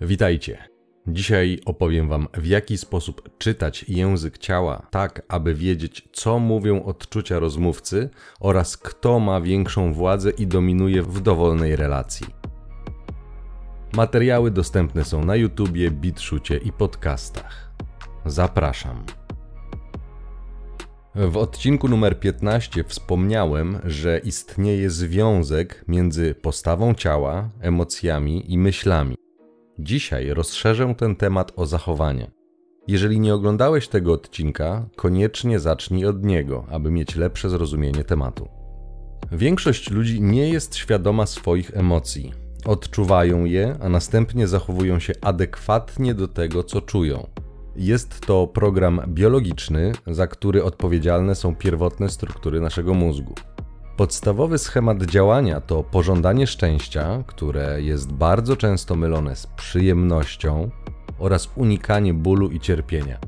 Witajcie. Dzisiaj opowiem Wam, w jaki sposób czytać język ciała, tak aby wiedzieć, co mówią odczucia rozmówcy oraz kto ma większą władzę i dominuje w dowolnej relacji. Materiały dostępne są na YouTubie, BitShucie i podcastach. Zapraszam. W odcinku numer 15 wspomniałem, że istnieje związek między postawą ciała, emocjami i myślami. Dzisiaj rozszerzę ten temat o zachowanie. Jeżeli nie oglądałeś tego odcinka, koniecznie zacznij od niego, aby mieć lepsze zrozumienie tematu. Większość ludzi nie jest świadoma swoich emocji. Odczuwają je, a następnie zachowują się adekwatnie do tego, co czują. Jest to program biologiczny, za który odpowiedzialne są pierwotne struktury naszego mózgu. Podstawowy schemat działania to pożądanie szczęścia, które jest bardzo często mylone z przyjemnością oraz unikanie bólu i cierpienia.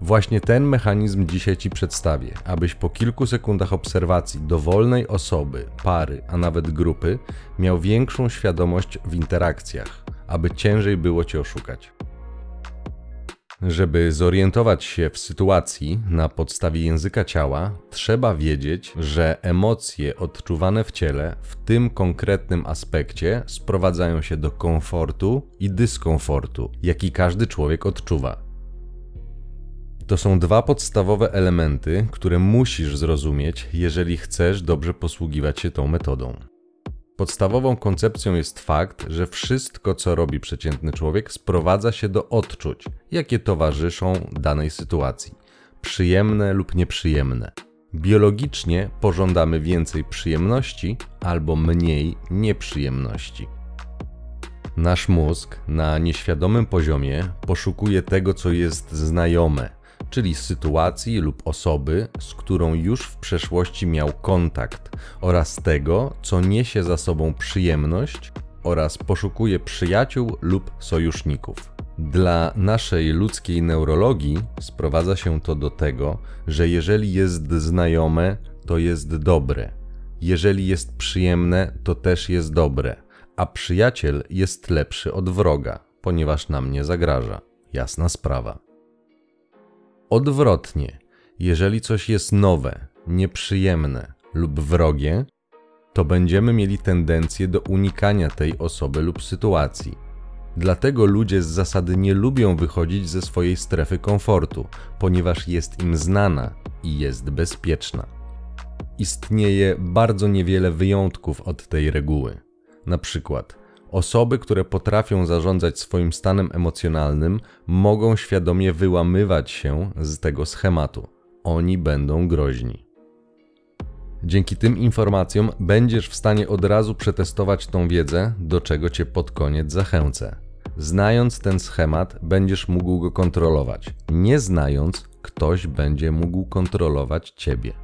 Właśnie ten mechanizm dzisiaj Ci przedstawię, abyś po kilku sekundach obserwacji dowolnej osoby, pary, a nawet grupy miał większą świadomość w interakcjach, aby ciężej było Cię oszukać. Żeby zorientować się w sytuacji na podstawie języka ciała, trzeba wiedzieć, że emocje odczuwane w ciele w tym konkretnym aspekcie sprowadzają się do komfortu i dyskomfortu, jaki każdy człowiek odczuwa. To są dwa podstawowe elementy, które musisz zrozumieć, jeżeli chcesz dobrze posługiwać się tą metodą. Podstawową koncepcją jest fakt, że wszystko, co robi przeciętny człowiek, sprowadza się do odczuć, jakie towarzyszą danej sytuacji przyjemne lub nieprzyjemne. Biologicznie pożądamy więcej przyjemności albo mniej nieprzyjemności. Nasz mózg na nieświadomym poziomie poszukuje tego, co jest znajome, czyli sytuacji lub osoby, z którą już w przeszłości miał kontakt, oraz tego, co niesie za sobą przyjemność, oraz poszukuje przyjaciół lub sojuszników. Dla naszej ludzkiej neurologii sprowadza się to do tego, że jeżeli jest znajome, to jest dobre. Jeżeli jest przyjemne, to też jest dobre, a przyjaciel jest lepszy od wroga, ponieważ nam nie zagraża. Jasna sprawa. Odwrotnie, jeżeli coś jest nowe, nieprzyjemne lub wrogie, to będziemy mieli tendencję do unikania tej osoby lub sytuacji. Dlatego ludzie z zasady nie lubią wychodzić ze swojej strefy komfortu, ponieważ jest im znana i jest bezpieczna. Istnieje bardzo niewiele wyjątków od tej reguły. Na przykład, Osoby, które potrafią zarządzać swoim stanem emocjonalnym, mogą świadomie wyłamywać się z tego schematu. Oni będą groźni. Dzięki tym informacjom będziesz w stanie od razu przetestować tą wiedzę, do czego cię pod koniec zachęcę. Znając ten schemat, będziesz mógł go kontrolować. Nie znając, ktoś będzie mógł kontrolować ciebie.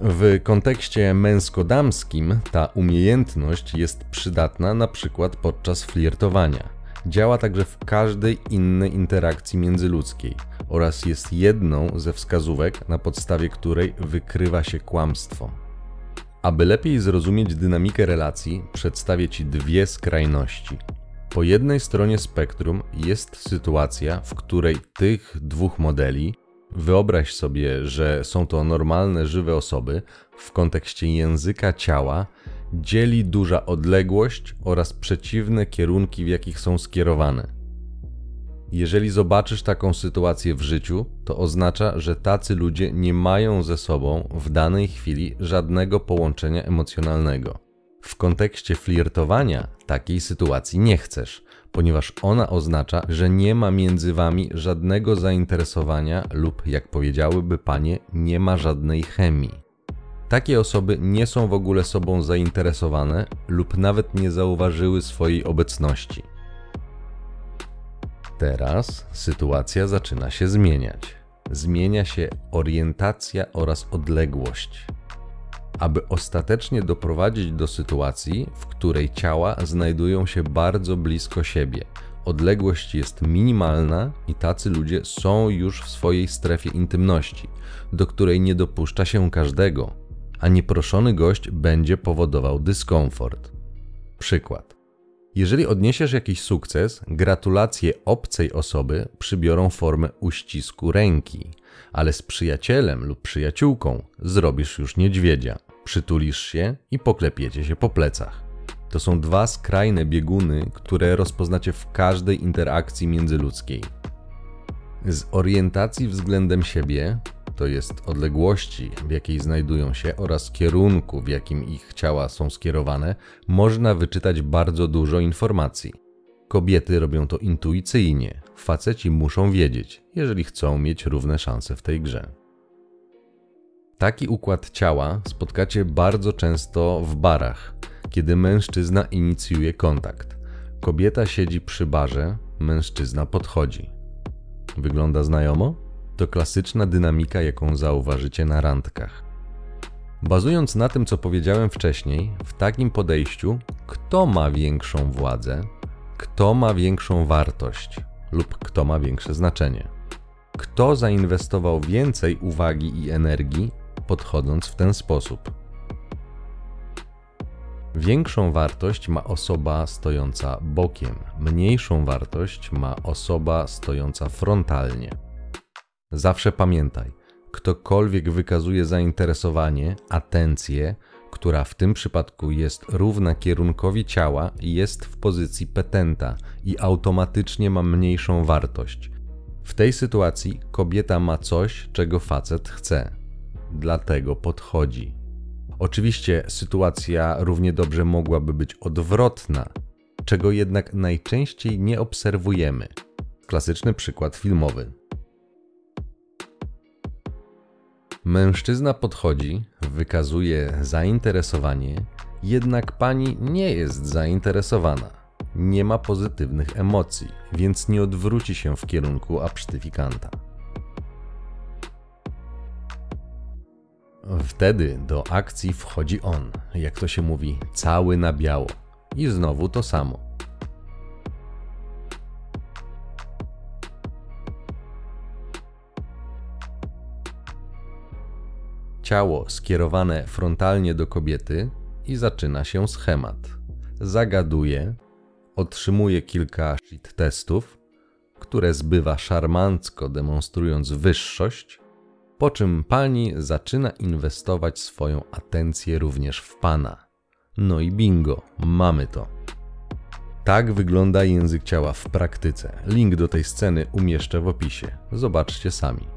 W kontekście męsko-damskim ta umiejętność jest przydatna na przykład podczas flirtowania. Działa także w każdej innej interakcji międzyludzkiej oraz jest jedną ze wskazówek, na podstawie której wykrywa się kłamstwo. Aby lepiej zrozumieć dynamikę relacji, przedstawię Ci dwie skrajności. Po jednej stronie spektrum jest sytuacja, w której tych dwóch modeli Wyobraź sobie, że są to normalne, żywe osoby w kontekście języka ciała, dzieli duża odległość oraz przeciwne kierunki, w jakich są skierowane. Jeżeli zobaczysz taką sytuację w życiu, to oznacza, że tacy ludzie nie mają ze sobą w danej chwili żadnego połączenia emocjonalnego. W kontekście flirtowania takiej sytuacji nie chcesz, ponieważ ona oznacza, że nie ma między wami żadnego zainteresowania lub, jak powiedziałyby panie, nie ma żadnej chemii. Takie osoby nie są w ogóle sobą zainteresowane lub nawet nie zauważyły swojej obecności. Teraz sytuacja zaczyna się zmieniać. Zmienia się orientacja oraz odległość aby ostatecznie doprowadzić do sytuacji, w której ciała znajdują się bardzo blisko siebie. Odległość jest minimalna i tacy ludzie są już w swojej strefie intymności, do której nie dopuszcza się każdego, a nieproszony gość będzie powodował dyskomfort. Przykład. Jeżeli odniesiesz jakiś sukces, gratulacje obcej osoby przybiorą formę uścisku ręki, ale z przyjacielem lub przyjaciółką zrobisz już niedźwiedzia. Przytulisz się i poklepiecie się po plecach. To są dwa skrajne bieguny, które rozpoznacie w każdej interakcji międzyludzkiej. Z orientacji względem siebie, to jest odległości, w jakiej znajdują się, oraz kierunku, w jakim ich ciała są skierowane, można wyczytać bardzo dużo informacji. Kobiety robią to intuicyjnie, faceci muszą wiedzieć, jeżeli chcą mieć równe szanse w tej grze. Taki układ ciała spotkacie bardzo często w barach, kiedy mężczyzna inicjuje kontakt. Kobieta siedzi przy barze, mężczyzna podchodzi. Wygląda znajomo? To klasyczna dynamika, jaką zauważycie na randkach. Bazując na tym, co powiedziałem wcześniej, w takim podejściu, kto ma większą władzę, kto ma większą wartość lub kto ma większe znaczenie. Kto zainwestował więcej uwagi i energii, podchodząc w ten sposób. Większą wartość ma osoba stojąca bokiem, mniejszą wartość ma osoba stojąca frontalnie. Zawsze pamiętaj, ktokolwiek wykazuje zainteresowanie, atencję, która w tym przypadku jest równa kierunkowi ciała, jest w pozycji petenta i automatycznie ma mniejszą wartość. W tej sytuacji kobieta ma coś, czego facet chce, dlatego podchodzi. Oczywiście sytuacja równie dobrze mogłaby być odwrotna, czego jednak najczęściej nie obserwujemy. Klasyczny przykład filmowy. Mężczyzna podchodzi, wykazuje zainteresowanie, jednak pani nie jest zainteresowana. Nie ma pozytywnych emocji, więc nie odwróci się w kierunku absztyfikanta. Wtedy do akcji wchodzi on, jak to się mówi, cały na biało. I znowu to samo. Ciało skierowane frontalnie do kobiety i zaczyna się schemat. Zagaduje, otrzymuje kilka shit testów, które zbywa szarmancko demonstrując wyższość, po czym pani zaczyna inwestować swoją atencję również w pana. No i bingo, mamy to. Tak wygląda język ciała w praktyce. Link do tej sceny umieszczę w opisie. Zobaczcie sami.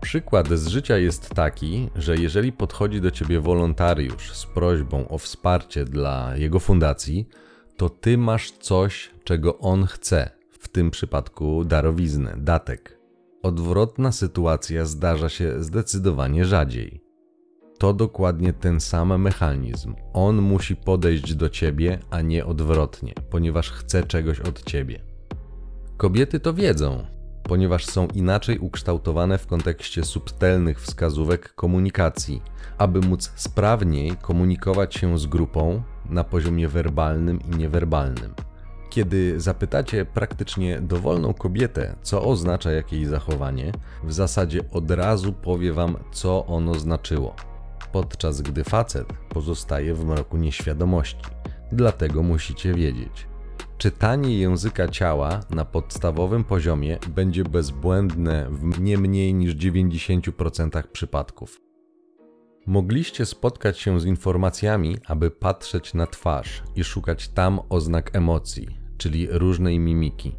Przykład z życia jest taki, że jeżeli podchodzi do ciebie wolontariusz z prośbą o wsparcie dla jego fundacji, to ty masz coś, czego on chce, w tym przypadku darowiznę, datek. Odwrotna sytuacja zdarza się zdecydowanie rzadziej. To dokładnie ten sam mechanizm. On musi podejść do ciebie, a nie odwrotnie, ponieważ chce czegoś od ciebie. Kobiety to wiedzą, ponieważ są inaczej ukształtowane w kontekście subtelnych wskazówek komunikacji, aby móc sprawniej komunikować się z grupą na poziomie werbalnym i niewerbalnym. Kiedy zapytacie praktycznie dowolną kobietę, co oznacza jakieś zachowanie, w zasadzie od razu powie wam, co ono znaczyło, podczas gdy facet pozostaje w mroku nieświadomości. Dlatego musicie wiedzieć. Czytanie języka ciała na podstawowym poziomie będzie bezbłędne w nie mniej niż 90% przypadków. Mogliście spotkać się z informacjami, aby patrzeć na twarz i szukać tam oznak emocji, czyli różnej mimiki.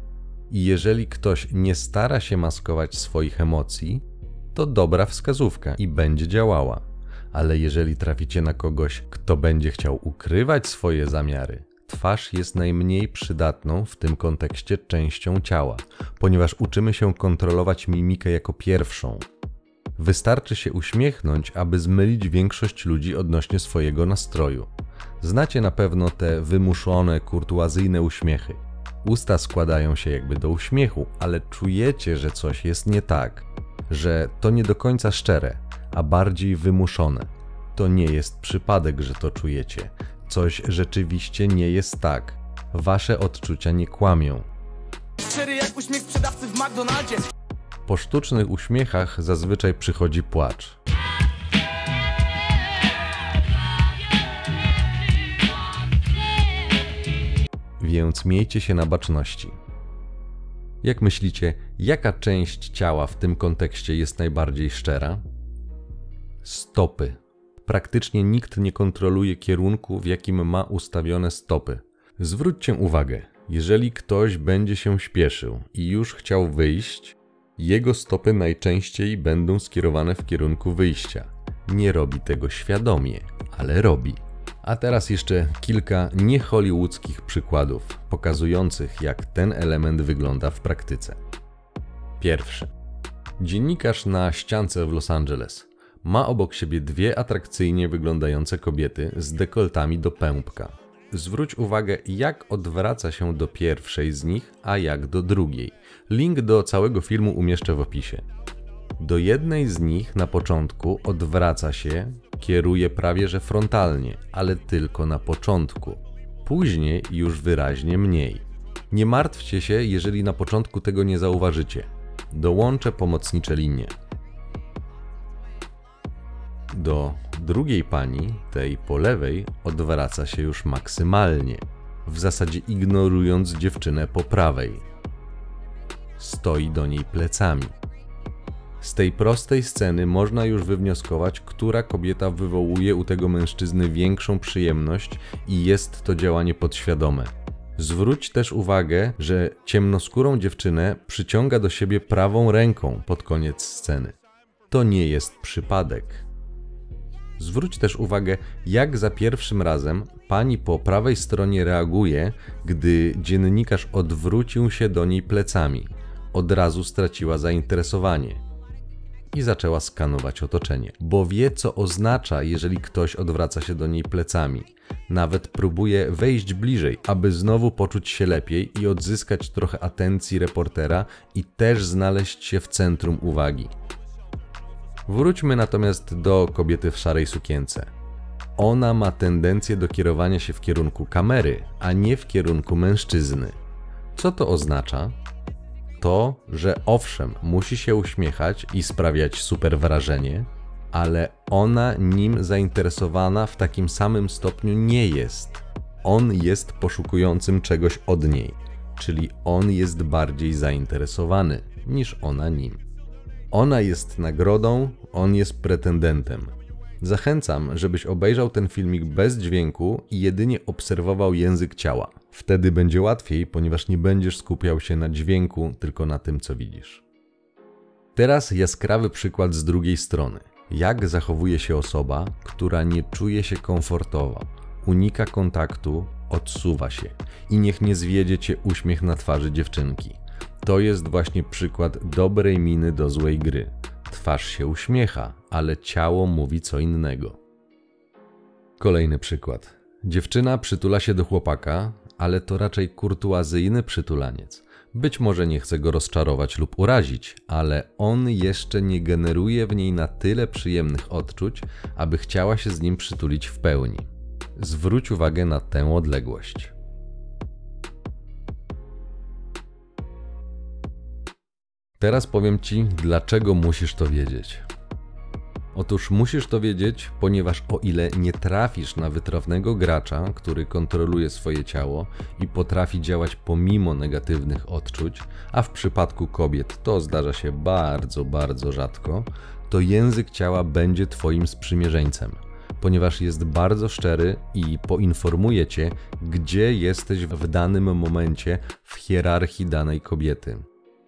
I jeżeli ktoś nie stara się maskować swoich emocji, to dobra wskazówka i będzie działała. Ale jeżeli traficie na kogoś, kto będzie chciał ukrywać swoje zamiary, twarz jest najmniej przydatną w tym kontekście częścią ciała, ponieważ uczymy się kontrolować mimikę jako pierwszą. Wystarczy się uśmiechnąć, aby zmylić większość ludzi odnośnie swojego nastroju. Znacie na pewno te wymuszone, kurtuazyjne uśmiechy. Usta składają się jakby do uśmiechu, ale czujecie, że coś jest nie tak, że to nie do końca szczere, a bardziej wymuszone. To nie jest przypadek, że to czujecie. Coś rzeczywiście nie jest tak. Wasze odczucia nie kłamią. Szczery jak uśmiech sprzedawcy w McDonaldzie. Po sztucznych uśmiechach zazwyczaj przychodzi płacz. więc miejcie się na baczności. Jak myślicie, jaka część ciała w tym kontekście jest najbardziej szczera? Stopy. Praktycznie nikt nie kontroluje kierunku, w jakim ma ustawione stopy. Zwróćcie uwagę, jeżeli ktoś będzie się śpieszył i już chciał wyjść, jego stopy najczęściej będą skierowane w kierunku wyjścia. Nie robi tego świadomie, ale robi. A teraz jeszcze kilka niehollywoodzkich przykładów pokazujących, jak ten element wygląda w praktyce. Pierwszy. Dziennikarz na ściance w Los Angeles ma obok siebie dwie atrakcyjnie wyglądające kobiety z dekoltami do pępka. Zwróć uwagę, jak odwraca się do pierwszej z nich, a jak do drugiej. Link do całego filmu umieszczę w opisie. Do jednej z nich na początku odwraca się, kieruje prawie że frontalnie, ale tylko na początku. Później już wyraźnie mniej. Nie martwcie się, jeżeli na początku tego nie zauważycie. Dołączę pomocnicze linie. Do drugiej pani, tej po lewej, odwraca się już maksymalnie, w zasadzie ignorując dziewczynę po prawej. Stoi do niej plecami. Z tej prostej sceny można już wywnioskować, która kobieta wywołuje u tego mężczyzny większą przyjemność i jest to działanie podświadome. Zwróć też uwagę, że ciemnoskórą dziewczynę przyciąga do siebie prawą ręką pod koniec sceny. To nie jest przypadek. Zwróć też uwagę, jak za pierwszym razem pani po prawej stronie reaguje, gdy dziennikarz odwrócił się do niej plecami. Od razu straciła zainteresowanie i zaczęła skanować otoczenie, bo wie, co oznacza, jeżeli ktoś odwraca się do niej plecami. Nawet próbuje wejść bliżej, aby znowu poczuć się lepiej i odzyskać trochę atencji reportera i też znaleźć się w centrum uwagi. Wróćmy natomiast do kobiety w szarej sukience. Ona ma tendencję do kierowania się w kierunku kamery, a nie w kierunku mężczyzny. Co to oznacza? To, że owszem, musi się uśmiechać i sprawiać super wrażenie, ale ona nim zainteresowana w takim samym stopniu nie jest. On jest poszukującym czegoś od niej, czyli on jest bardziej zainteresowany niż ona nim. Ona jest nagrodą, on jest pretendentem. Zachęcam, żebyś obejrzał ten filmik bez dźwięku i jedynie obserwował język ciała. Wtedy będzie łatwiej, ponieważ nie będziesz skupiał się na dźwięku, tylko na tym, co widzisz. Teraz jaskrawy przykład z drugiej strony. Jak zachowuje się osoba, która nie czuje się komfortowo, unika kontaktu, odsuwa się i niech nie zwiedzie cię uśmiech na twarzy dziewczynki. To jest właśnie przykład dobrej miny do złej gry. Twarz się uśmiecha, ale ciało mówi co innego. Kolejny przykład. Dziewczyna przytula się do chłopaka, ale to raczej kurtuazyjny przytulaniec. Być może nie chce go rozczarować lub urazić, ale on jeszcze nie generuje w niej na tyle przyjemnych odczuć, aby chciała się z nim przytulić w pełni. Zwróć uwagę na tę odległość. Teraz powiem Ci, dlaczego musisz to wiedzieć. Otóż musisz to wiedzieć, ponieważ o ile nie trafisz na wytrawnego gracza, który kontroluje swoje ciało i potrafi działać pomimo negatywnych odczuć, a w przypadku kobiet to zdarza się bardzo, bardzo rzadko, to język ciała będzie Twoim sprzymierzeńcem, ponieważ jest bardzo szczery i poinformuje Cię, gdzie jesteś w danym momencie w hierarchii danej kobiety.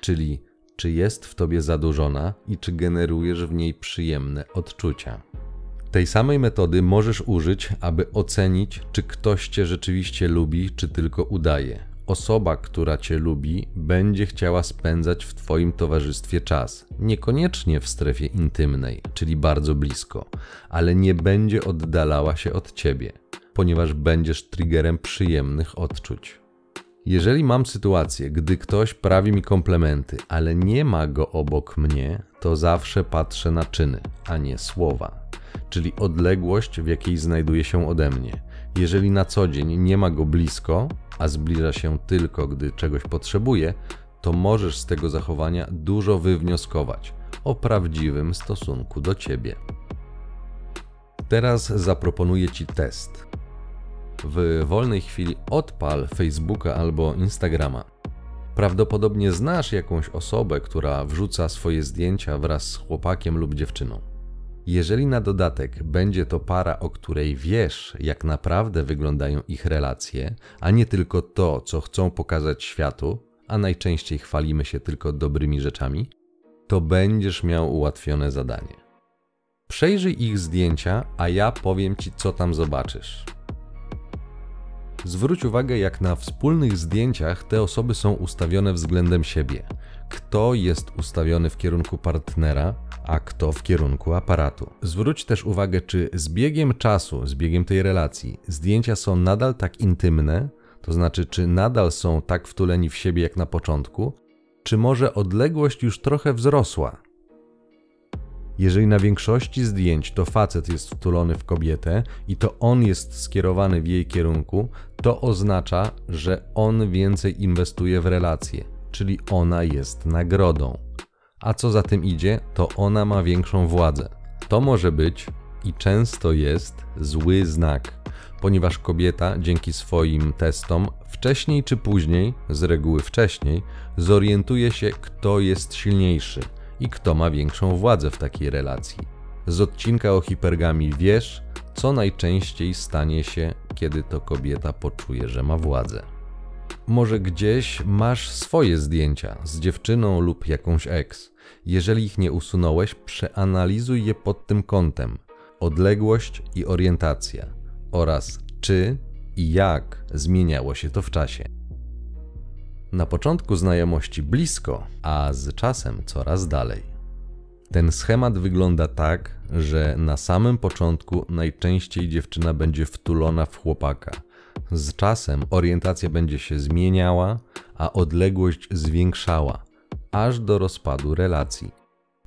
Czyli czy jest w tobie zadłużona i czy generujesz w niej przyjemne odczucia. Tej samej metody możesz użyć, aby ocenić, czy ktoś cię rzeczywiście lubi, czy tylko udaje. Osoba, która cię lubi, będzie chciała spędzać w twoim towarzystwie czas, niekoniecznie w strefie intymnej, czyli bardzo blisko, ale nie będzie oddalała się od ciebie, ponieważ będziesz triggerem przyjemnych odczuć. Jeżeli mam sytuację, gdy ktoś prawi mi komplementy, ale nie ma go obok mnie, to zawsze patrzę na czyny, a nie słowa, czyli odległość, w jakiej znajduje się ode mnie. Jeżeli na co dzień nie ma go blisko, a zbliża się tylko, gdy czegoś potrzebuje, to możesz z tego zachowania dużo wywnioskować o prawdziwym stosunku do ciebie. Teraz zaproponuję ci test. W wolnej chwili odpal Facebooka albo Instagrama. Prawdopodobnie znasz jakąś osobę, która wrzuca swoje zdjęcia wraz z chłopakiem lub dziewczyną. Jeżeli na dodatek będzie to para, o której wiesz, jak naprawdę wyglądają ich relacje, a nie tylko to, co chcą pokazać światu, a najczęściej chwalimy się tylko dobrymi rzeczami, to będziesz miał ułatwione zadanie. Przejrzyj ich zdjęcia, a ja powiem ci, co tam zobaczysz. Zwróć uwagę, jak na wspólnych zdjęciach te osoby są ustawione względem siebie. Kto jest ustawiony w kierunku partnera, a kto w kierunku aparatu. Zwróć też uwagę, czy z biegiem czasu, z biegiem tej relacji, zdjęcia są nadal tak intymne, to znaczy, czy nadal są tak wtuleni w siebie jak na początku, czy może odległość już trochę wzrosła. Jeżeli na większości zdjęć to facet jest wtulony w kobietę i to on jest skierowany w jej kierunku, to oznacza, że on więcej inwestuje w relacje, czyli ona jest nagrodą. A co za tym idzie, to ona ma większą władzę. To może być i często jest zły znak, ponieważ kobieta dzięki swoim testom wcześniej czy później, z reguły wcześniej, zorientuje się, kto jest silniejszy i kto ma większą władzę w takiej relacji. Z odcinka o hipergami wiesz, co najczęściej stanie się, kiedy to kobieta poczuje, że ma władzę. Może gdzieś masz swoje zdjęcia z dziewczyną lub jakąś ex. Jeżeli ich nie usunąłeś, przeanalizuj je pod tym kątem: odległość i orientacja oraz czy i jak zmieniało się to w czasie. Na początku znajomości blisko, a z czasem coraz dalej. Ten schemat wygląda tak, że na samym początku najczęściej dziewczyna będzie wtulona w chłopaka. Z czasem orientacja będzie się zmieniała, a odległość zwiększała, aż do rozpadu relacji.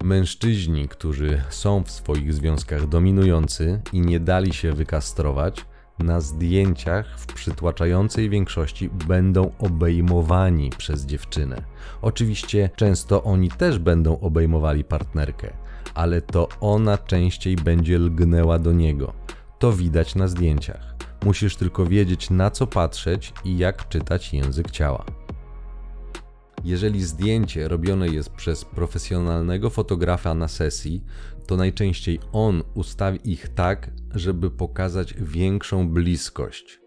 Mężczyźni, którzy są w swoich związkach dominujący i nie dali się wykastrować, na zdjęciach w przytłaczającej większości będą obejmowani przez dziewczynę. Oczywiście często oni też będą obejmowali partnerkę, ale to ona częściej będzie lgnęła do niego. To widać na zdjęciach. Musisz tylko wiedzieć na co patrzeć i jak czytać język ciała. Jeżeli zdjęcie robione jest przez profesjonalnego fotografa na sesji, to najczęściej on ustawi ich tak, żeby pokazać większą bliskość.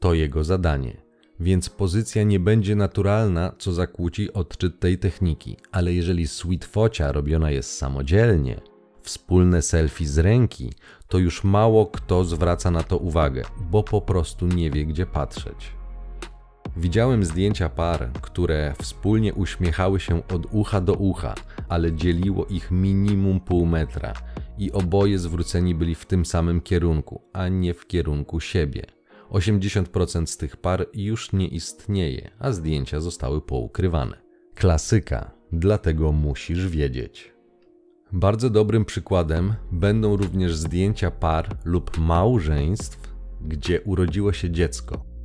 To jego zadanie. Więc pozycja nie będzie naturalna, co zakłóci odczyt tej techniki, ale jeżeli sweet focia robiona jest samodzielnie, wspólne selfie z ręki, to już mało kto zwraca na to uwagę, bo po prostu nie wie gdzie patrzeć. Widziałem zdjęcia par, które wspólnie uśmiechały się od ucha do ucha, ale dzieliło ich minimum pół metra i oboje zwróceni byli w tym samym kierunku, a nie w kierunku siebie. 80% z tych par już nie istnieje, a zdjęcia zostały poukrywane. Klasyka, dlatego musisz wiedzieć. Bardzo dobrym przykładem będą również zdjęcia par lub małżeństw, gdzie urodziło się dziecko.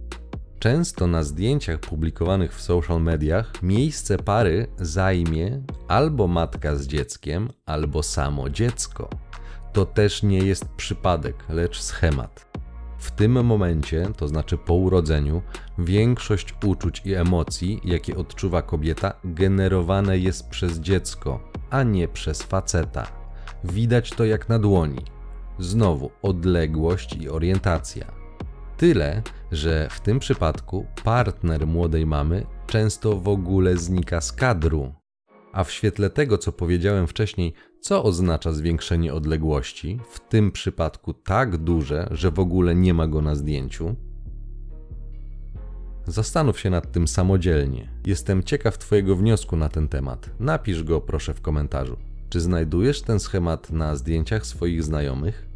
Często na zdjęciach publikowanych w social mediach miejsce pary zajmie albo matka z dzieckiem, albo samo dziecko. To też nie jest przypadek, lecz schemat. W tym momencie, to znaczy po urodzeniu, większość uczuć i emocji, jakie odczuwa kobieta, generowane jest przez dziecko, a nie przez faceta. Widać to jak na dłoni. Znowu odległość i orientacja. Tyle, że w tym przypadku partner młodej mamy często w ogóle znika z kadru. A w świetle tego, co powiedziałem wcześniej, co oznacza zwiększenie odległości, w tym przypadku tak duże, że w ogóle nie ma go na zdjęciu? Zastanów się nad tym samodzielnie. Jestem ciekaw Twojego wniosku na ten temat. Napisz go proszę w komentarzu. Czy znajdujesz ten schemat na zdjęciach swoich znajomych?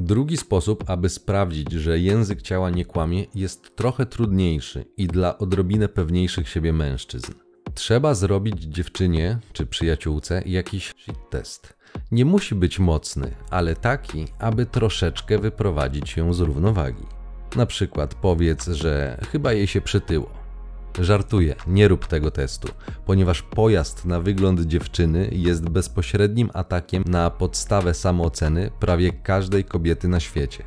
Drugi sposób, aby sprawdzić, że język ciała nie kłamie, jest trochę trudniejszy i dla odrobinę pewniejszych siebie mężczyzn. Trzeba zrobić dziewczynie czy przyjaciółce jakiś shit test. Nie musi być mocny, ale taki, aby troszeczkę wyprowadzić ją z równowagi. Na przykład powiedz, że chyba jej się przytyło Żartuję, nie rób tego testu, ponieważ pojazd na wygląd dziewczyny jest bezpośrednim atakiem na podstawę samooceny prawie każdej kobiety na świecie.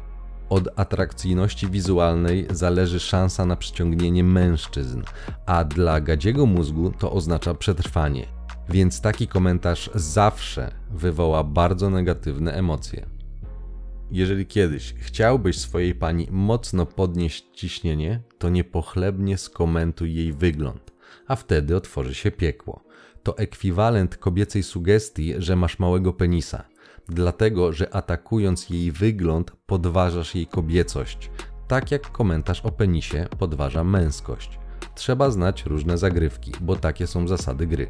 Od atrakcyjności wizualnej zależy szansa na przyciągnięcie mężczyzn, a dla gadziego mózgu to oznacza przetrwanie. Więc taki komentarz zawsze wywoła bardzo negatywne emocje. Jeżeli kiedyś chciałbyś swojej pani mocno podnieść ciśnienie, to niepochlebnie skomentuj jej wygląd, a wtedy otworzy się piekło. To ekwiwalent kobiecej sugestii, że masz małego penisa, dlatego że atakując jej wygląd podważasz jej kobiecość, tak jak komentarz o penisie podważa męskość. Trzeba znać różne zagrywki, bo takie są zasady gry.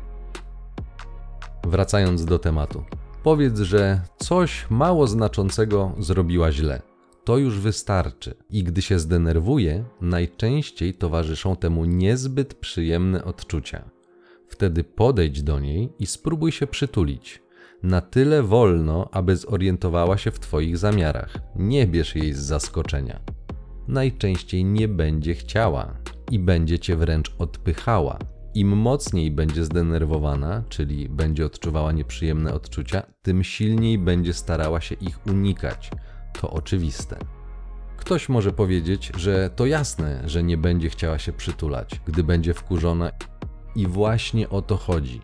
Wracając do tematu. Powiedz, że coś mało znaczącego zrobiła źle. To już wystarczy. I gdy się zdenerwuje, najczęściej towarzyszą temu niezbyt przyjemne odczucia. Wtedy podejdź do niej i spróbuj się przytulić. Na tyle wolno, aby zorientowała się w Twoich zamiarach. Nie bierz jej z zaskoczenia. Najczęściej nie będzie chciała i będzie cię wręcz odpychała, im mocniej będzie zdenerwowana, czyli będzie odczuwała nieprzyjemne odczucia, tym silniej będzie starała się ich unikać. To oczywiste. Ktoś może powiedzieć, że to jasne, że nie będzie chciała się przytulać, gdy będzie wkurzona, i właśnie o to chodzi.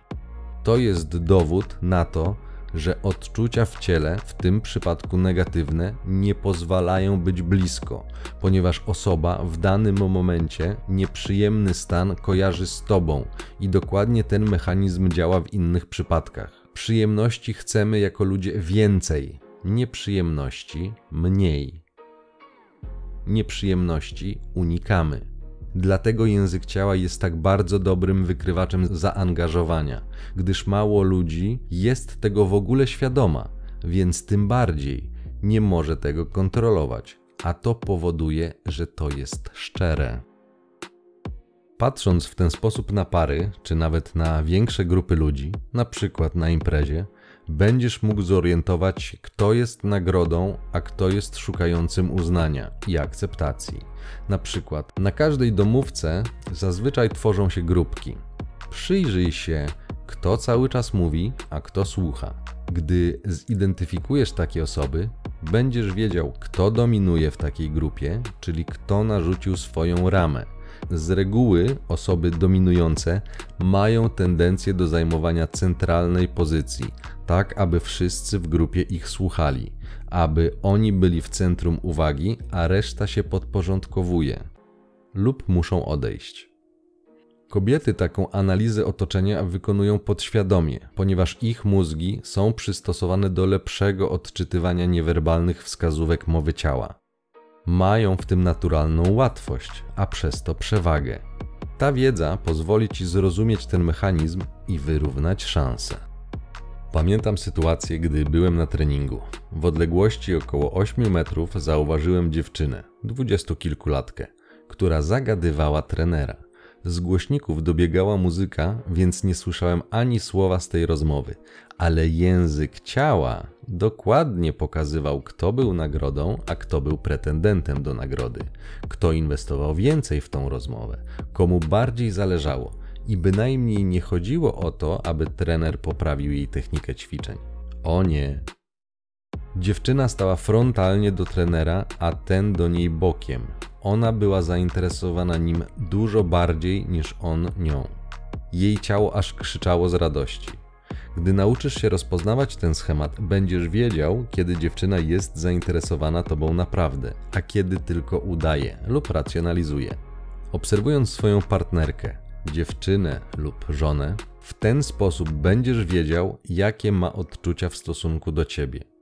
To jest dowód na to, że odczucia w ciele, w tym przypadku negatywne, nie pozwalają być blisko, ponieważ osoba w danym momencie nieprzyjemny stan kojarzy z tobą i dokładnie ten mechanizm działa w innych przypadkach. Przyjemności chcemy jako ludzie więcej, nieprzyjemności mniej. Nieprzyjemności unikamy. Dlatego język ciała jest tak bardzo dobrym wykrywaczem zaangażowania, gdyż mało ludzi jest tego w ogóle świadoma, więc tym bardziej nie może tego kontrolować, a to powoduje, że to jest szczere. Patrząc w ten sposób na pary, czy nawet na większe grupy ludzi, na przykład na imprezie, będziesz mógł zorientować, kto jest nagrodą, a kto jest szukającym uznania i akceptacji. Na przykład, na każdej domówce zazwyczaj tworzą się grupki. Przyjrzyj się, kto cały czas mówi, a kto słucha. Gdy zidentyfikujesz takie osoby, będziesz wiedział, kto dominuje w takiej grupie, czyli kto narzucił swoją ramę z reguły osoby dominujące mają tendencję do zajmowania centralnej pozycji, tak aby wszyscy w grupie ich słuchali, aby oni byli w centrum uwagi, a reszta się podporządkowuje lub muszą odejść. Kobiety taką analizę otoczenia wykonują podświadomie, ponieważ ich mózgi są przystosowane do lepszego odczytywania niewerbalnych wskazówek mowy ciała mają w tym naturalną łatwość, a przez to przewagę. Ta wiedza pozwoli ci zrozumieć ten mechanizm i wyrównać szanse. Pamiętam sytuację, gdy byłem na treningu. W odległości około 8 metrów zauważyłem dziewczynę, dwudziestokilkulatkę, która zagadywała trenera. Z głośników dobiegała muzyka, więc nie słyszałem ani słowa z tej rozmowy, ale język ciała dokładnie pokazywał, kto był nagrodą, a kto był pretendentem do nagrody, kto inwestował więcej w tą rozmowę, komu bardziej zależało. I bynajmniej nie chodziło o to, aby trener poprawił jej technikę ćwiczeń. O nie. Dziewczyna stała frontalnie do trenera, a ten do niej bokiem. Ona była zainteresowana nim dużo bardziej niż on nią. Jej ciało aż krzyczało z radości. Gdy nauczysz się rozpoznawać ten schemat, będziesz wiedział, kiedy dziewczyna jest zainteresowana tobą naprawdę, a kiedy tylko udaje lub racjonalizuje. Obserwując swoją partnerkę, dziewczynę lub żonę, w ten sposób będziesz wiedział, jakie ma odczucia w stosunku do ciebie.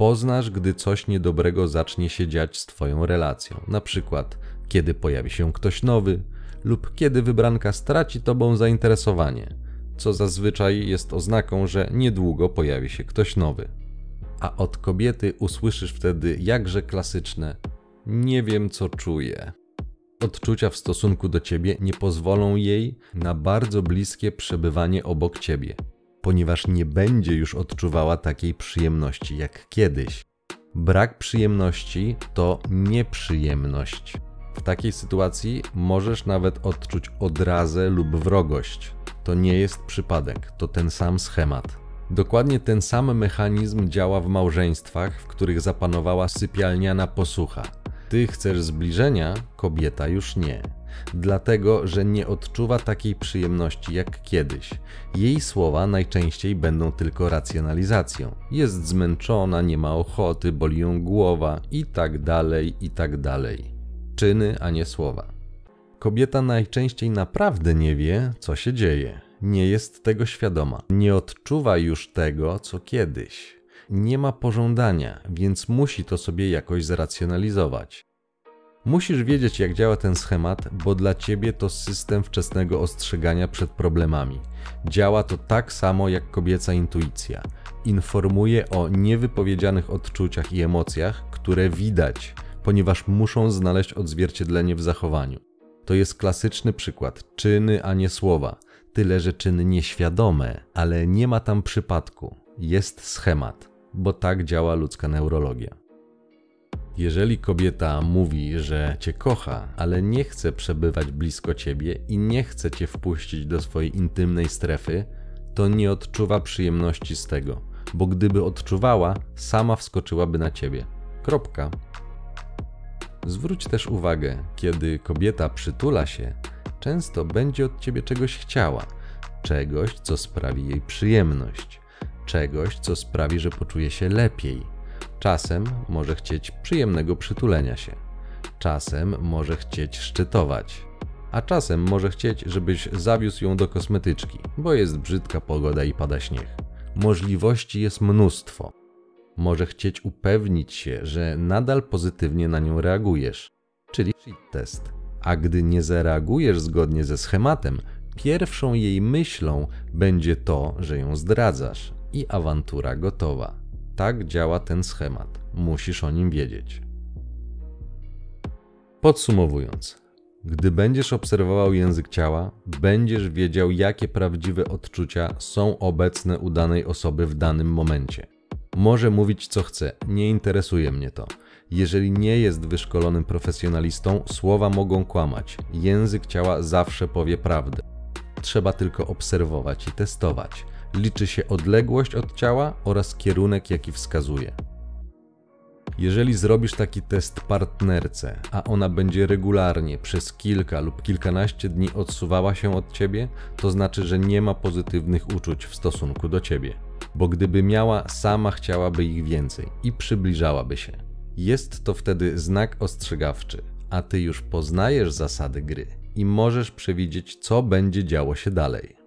Poznasz, gdy coś niedobrego zacznie się dziać z Twoją relacją, na przykład kiedy pojawi się ktoś nowy lub kiedy wybranka straci Tobą zainteresowanie co zazwyczaj jest oznaką, że niedługo pojawi się ktoś nowy. A od kobiety usłyszysz wtedy jakże klasyczne: Nie wiem, co czuję. Odczucia w stosunku do ciebie nie pozwolą jej na bardzo bliskie przebywanie obok ciebie, ponieważ nie będzie już odczuwała takiej przyjemności jak kiedyś. Brak przyjemności to nieprzyjemność. W takiej sytuacji możesz nawet odczuć odrazę lub wrogość, to nie jest przypadek, to ten sam schemat. Dokładnie ten sam mechanizm działa w małżeństwach, w których zapanowała sypialniana posłucha. Ty chcesz zbliżenia, kobieta już nie. Dlatego, że nie odczuwa takiej przyjemności jak kiedyś. Jej słowa najczęściej będą tylko racjonalizacją. Jest zmęczona, nie ma ochoty, boli ją głowa i tak dalej, i tak dalej. Czyny, a nie słowa. Kobieta najczęściej naprawdę nie wie, co się dzieje. Nie jest tego świadoma. Nie odczuwa już tego, co kiedyś. Nie ma pożądania, więc musi to sobie jakoś zracjonalizować. Musisz wiedzieć, jak działa ten schemat, bo dla ciebie to system wczesnego ostrzegania przed problemami. Działa to tak samo jak kobieca intuicja. Informuje o niewypowiedzianych odczuciach i emocjach, które widać, ponieważ muszą znaleźć odzwierciedlenie w zachowaniu. To jest klasyczny przykład czyny, a nie słowa. Tyle, że czyny nieświadome, ale nie ma tam przypadku. Jest schemat, bo tak działa ludzka neurologia. Jeżeli kobieta mówi, że cię kocha, ale nie chce przebywać blisko ciebie i nie chce cię wpuścić do swojej intymnej strefy, to nie odczuwa przyjemności z tego, bo gdyby odczuwała, sama wskoczyłaby na ciebie. Kropka. Zwróć też uwagę, kiedy kobieta przytula się, często będzie od ciebie czegoś chciała, czegoś, co sprawi jej przyjemność, czegoś, co sprawi, że poczuje się lepiej. Czasem może chcieć przyjemnego przytulenia się, czasem może chcieć szczytować, a czasem może chcieć, żebyś zawiózł ją do kosmetyczki, bo jest brzydka pogoda i pada śnieg. Możliwości jest mnóstwo może chcieć upewnić się, że nadal pozytywnie na nią reagujesz, czyli shit test. A gdy nie zareagujesz zgodnie ze schematem, pierwszą jej myślą będzie to, że ją zdradzasz i awantura gotowa. Tak działa ten schemat. Musisz o nim wiedzieć. Podsumowując, gdy będziesz obserwował język ciała, będziesz wiedział, jakie prawdziwe odczucia są obecne u danej osoby w danym momencie. Może mówić co chce, nie interesuje mnie to. Jeżeli nie jest wyszkolonym profesjonalistą, słowa mogą kłamać. Język ciała zawsze powie prawdę. Trzeba tylko obserwować i testować. Liczy się odległość od ciała oraz kierunek, jaki wskazuje. Jeżeli zrobisz taki test partnerce, a ona będzie regularnie przez kilka lub kilkanaście dni odsuwała się od ciebie, to znaczy, że nie ma pozytywnych uczuć w stosunku do ciebie bo gdyby miała, sama chciałaby ich więcej i przybliżałaby się. Jest to wtedy znak ostrzegawczy, a ty już poznajesz zasady gry i możesz przewidzieć, co będzie działo się dalej.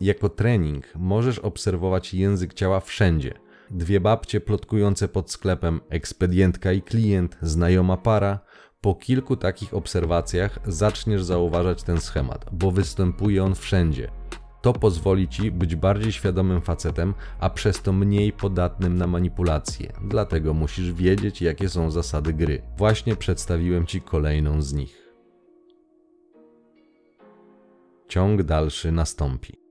Jako trening możesz obserwować język ciała wszędzie. Dwie babcie plotkujące pod sklepem, ekspedientka i klient, znajoma para. Po kilku takich obserwacjach zaczniesz zauważać ten schemat, bo występuje on wszędzie to pozwoli ci być bardziej świadomym facetem, a przez to mniej podatnym na manipulacje. Dlatego musisz wiedzieć, jakie są zasady gry. Właśnie przedstawiłem ci kolejną z nich. Ciąg dalszy nastąpi.